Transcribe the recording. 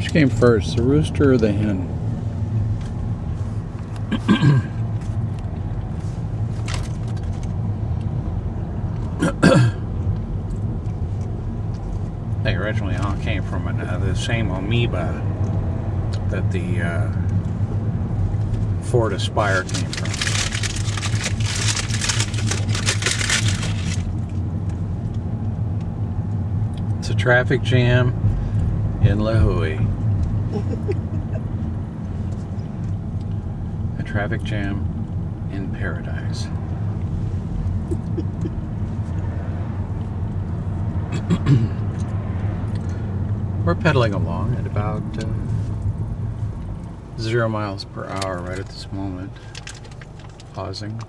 came first, the rooster or the hen? They originally all came from an, uh, the same amoeba that the uh, Ford Aspire came from. It's a traffic jam in Lihue. a traffic jam in paradise. We're pedaling along at about uh, zero miles per hour right at this moment. Pausing.